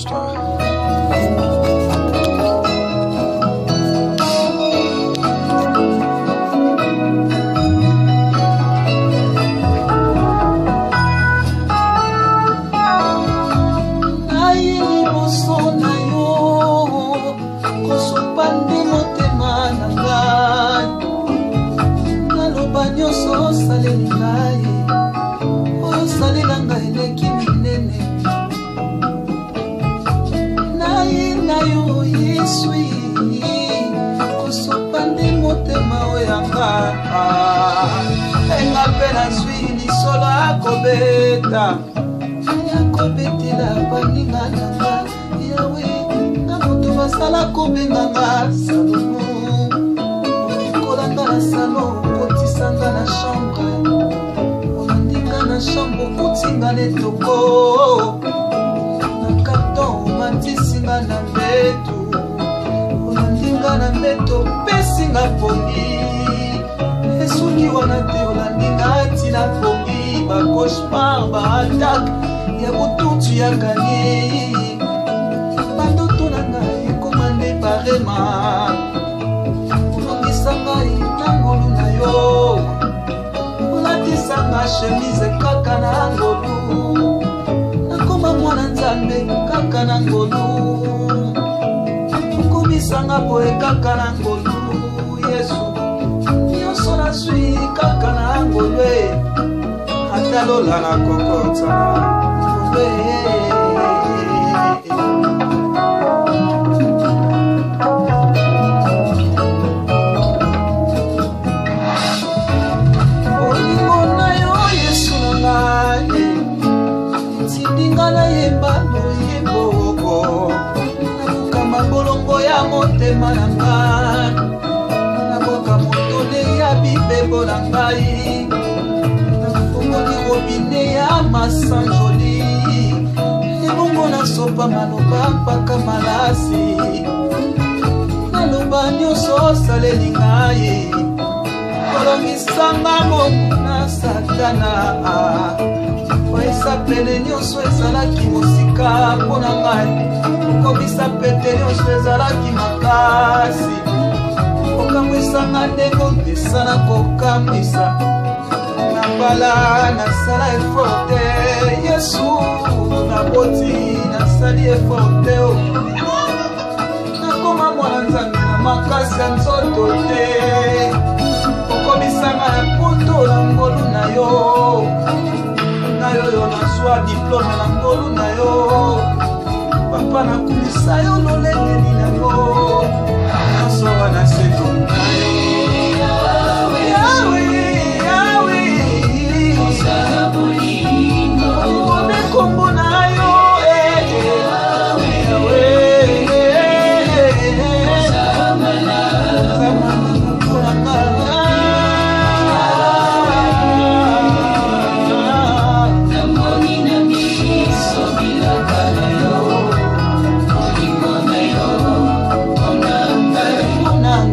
star. kobeta ya kobetela baninga nanga yawe na moto basala kobenganga salomo okolanga na salo okotisanga na chambre olandinga na chambre okotinga na etoko na karton omatisinga na mbeto olandinga na mbeto opesinga pongi esuki wana te cauchemar baatak ya botuntu ya kanie bandoto na ngai ekoma nde parema longisa ngai nangolu na yo olatisanga shemise kaka na ngolu nakoma mwana nzambe kaka na ngolu okomisanga boye kaka na ngolu yesu nyonso naswi kaka na ngolu eh. lola na kokota olingo na yo yesu ngai ntindinga nayemba boyeboko nakoka mabolongo ya motema na ngai nakoka motole ya bibebo na ngai bine ya masanjoli ebongo nasopa maloba mpaka malasi naloba nyonso osaleli ngai kolongisanga mokuna satana koyesapele nyonso ezalaki mosika mpona ngai kokobisa pete nyonso ezalaki makasi kokamwisanga ndenge ndesana kokamwisa mbala nasala effort te yesu naboti nasali effort te nakoma mwana nzambe na makasi ya nzoto te okomisanga na poto na ngolu na yo ngai oyo nazwa diplome na ngolu na yo papa nakumisa yo lolengeli na yo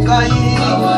爱。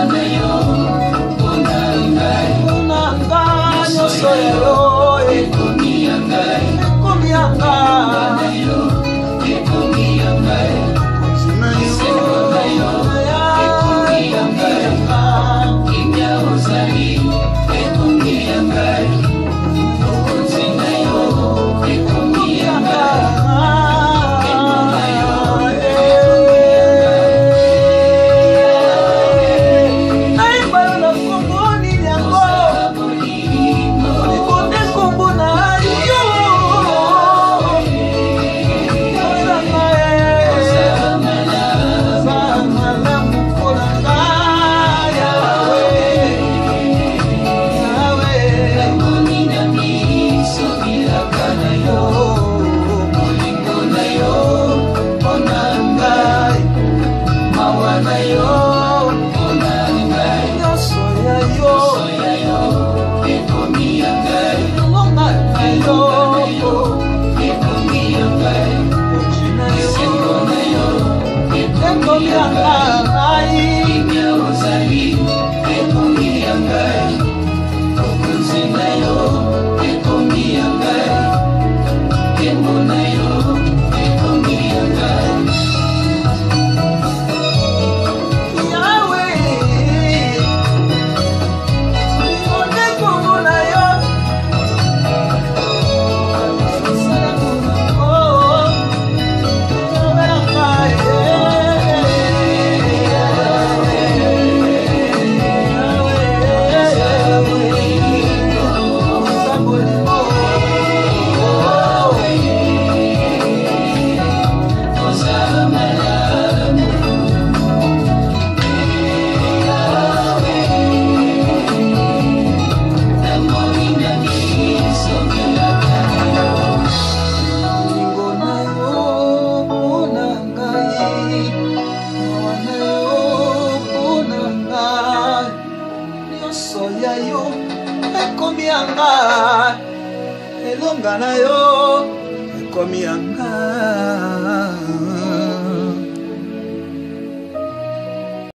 ekomi yanga elonga na yo ekomi yanga